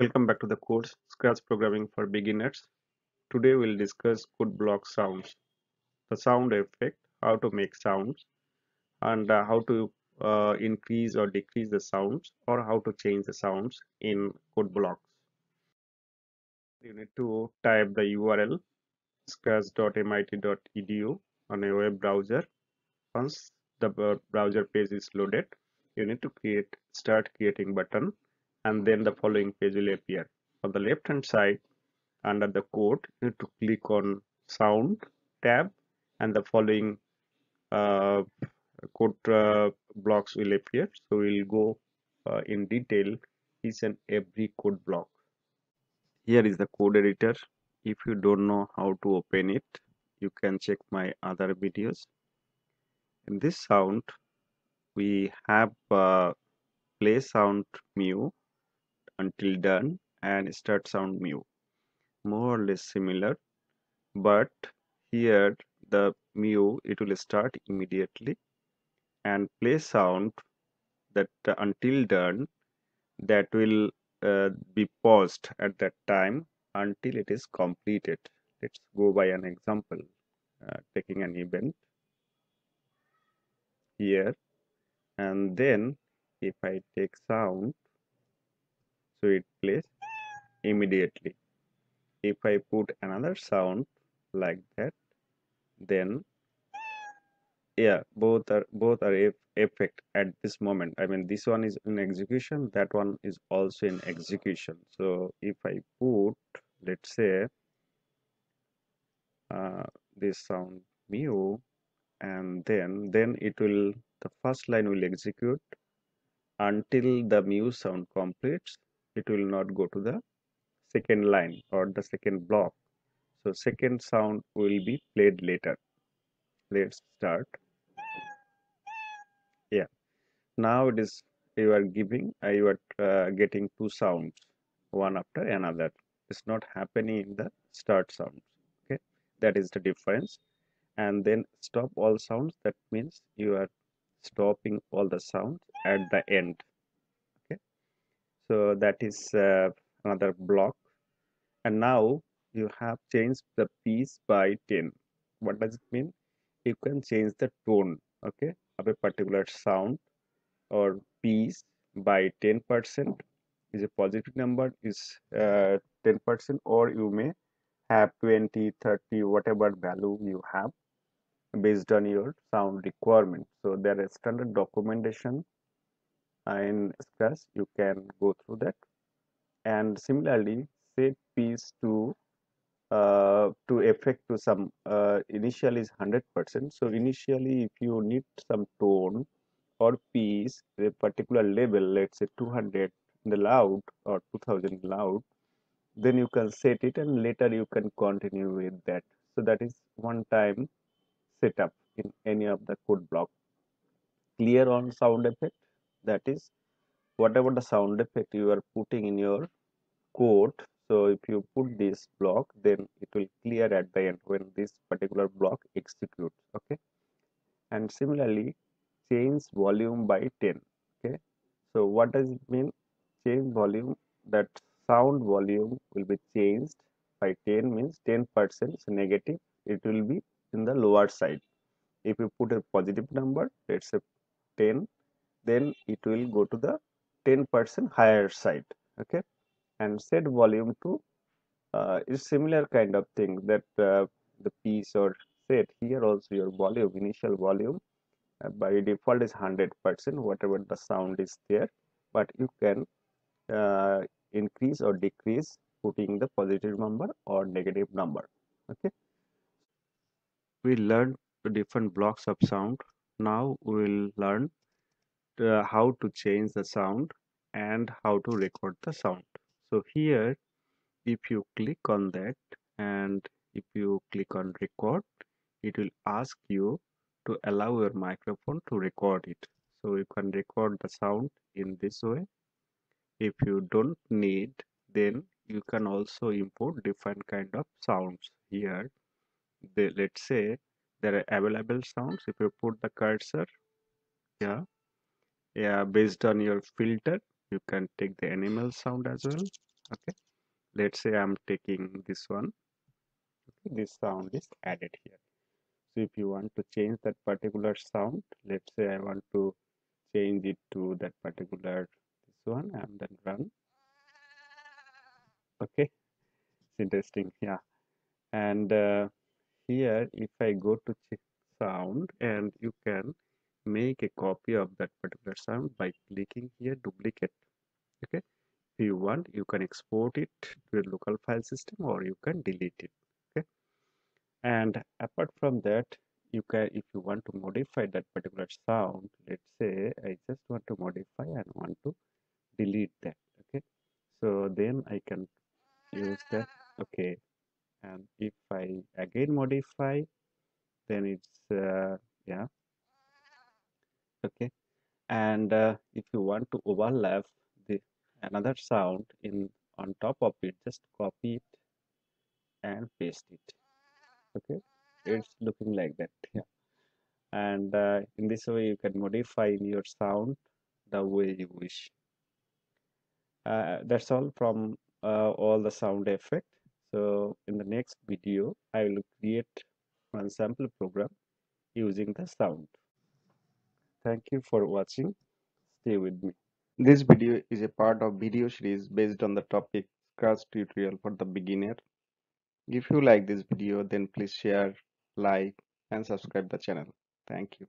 Welcome back to the course Scratch Programming for Beginners. Today we'll discuss code block sounds, the sound effect, how to make sounds, and uh, how to uh, increase or decrease the sounds or how to change the sounds in code blocks. You need to type the URL scratch.mit.edu on a web browser. Once the browser page is loaded, you need to create start creating button and then the following page will appear. On the left hand side under the code you need to click on sound tab and the following uh, code uh, blocks will appear. So we'll go uh, in detail each and every code block. Here is the code editor. If you don't know how to open it you can check my other videos. In this sound we have uh, play sound mu until done and start sound mu more or less similar. But here the mu it will start immediately and play sound that uh, until done that will uh, be paused at that time until it is completed. Let's go by an example uh, taking an event here. And then if I take sound so it plays immediately. If I put another sound like that then yeah both are both are effect at this moment. I mean this one is in execution that one is also in execution. So if I put let's say uh, this sound mu and then then it will the first line will execute until the mu sound completes it will not go to the second line or the second block. So second sound will be played later. Let's start. Yeah. Now it is you are giving uh, you are uh, getting two sounds one after another. It's not happening in the start sounds okay? That is the difference. And then stop all sounds. That means you are stopping all the sounds at the end so that is uh, another block. And now you have changed the pitch by 10 what does it mean? You can change the tone okay of a particular sound or pitch by 10 percent. Is a positive number is uh, 10 percent or you may have 20 30 whatever value you have based on your sound requirement. So there is standard documentation in Scratch you can go through that. And similarly set pitch to uh, to effect to some uh, initially is 100 percent. So initially if you need some tone or pitch a particular level let's say 200 in the loud or 2000 loud then you can set it and later you can continue with that. So that is one time setup in any of the code block. Clear on sound effect that is whatever the sound effect you are putting in your code so if you put this block then it will clear at the end when this particular block executes okay? And similarly change volume by 10 okay? So what does it mean? Change volume that sound volume will be changed by 10 means 10 percent negative it will be in the lower side. If you put a positive number let's say 10 then it will go to the 10 percent higher side okay? And set volume to uh, is similar kind of thing that uh, the pitch or set here also your volume initial volume uh, by default is 100 percent whatever the sound is there but you can uh, increase or decrease putting the positive number or negative number okay? We learned different blocks of sound. Now we will learn uh, how to change the sound and how to record the sound. So here if you click on that and if you click on record it will ask you to allow your microphone to record it. So you can record the sound in this way. If you don't need then you can also import different kind of sounds here. The, let's say there are available sounds. If you put the cursor yeah yeah based on your filter you can take the animal sound as well okay? Let's say i'm taking this one. Okay, this sound is added here. So if you want to change that particular sound let's say i want to change it to that particular this one and then run. Okay it's interesting yeah. And uh, here if I go to sound and you can make a copy of that particular sound by clicking here duplicate okay? If you want you can export it to a local file system or you can delete it okay? And apart from that you can if you want to modify that particular sound let's say I just want to modify and want to delete that okay? So then I can use that okay? And if I again modify then it's uh, yeah okay. And uh, if you want to overlap the another sound in on top of it just copy it and paste it. Okay? It's looking like that yeah. And uh, in this way you can modify your sound the way you wish. Uh, that's all from uh, all the sound effect. So in the next video i will create one sample program using the sound thank you for watching. Stay with me. This video is a part of video series based on the topic scratch tutorial for the beginner. If you like this video then please share like and subscribe the channel. Thank you